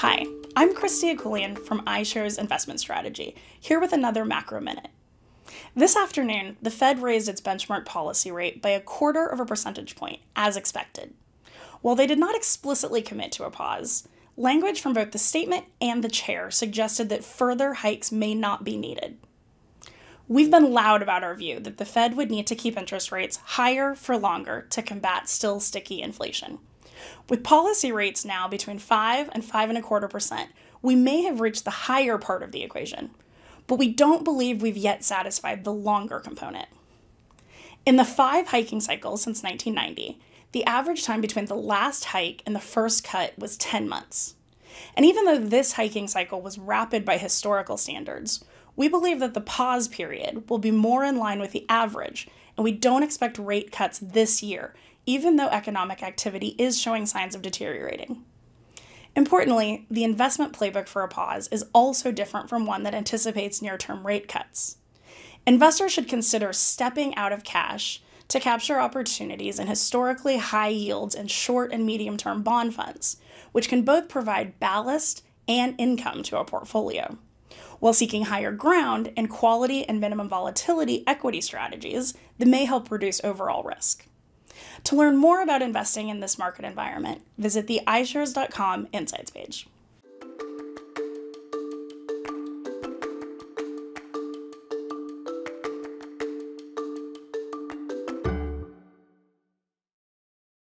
Hi, I'm Kristy Akullian from iShares Investment Strategy, here with another Macro Minute. This afternoon, the Fed raised its benchmark policy rate by a quarter of a percentage point, as expected. While they did not explicitly commit to a pause, language from both the statement and the chair suggested that further hikes may not be needed. We've been loud about our view that the Fed would need to keep interest rates higher for longer to combat still sticky inflation. With policy rates now between 5 and 5 and a quarter percent, we may have reached the higher part of the equation, but we don't believe we've yet satisfied the longer component. In the five hiking cycles since 1990, the average time between the last hike and the first cut was 10 months. And even though this hiking cycle was rapid by historical standards, we believe that the pause period will be more in line with the average, and we don't expect rate cuts this year, even though economic activity is showing signs of deteriorating. Importantly, the investment playbook for a pause is also different from one that anticipates near term rate cuts. Investors should consider stepping out of cash to capture opportunities in historically high yields in short and medium term bond funds, which can both provide ballast and income to a portfolio, while seeking higher ground in quality and minimum volatility equity strategies that may help reduce overall risk. To learn more about investing in this market environment, visit the iShares.com Insights page.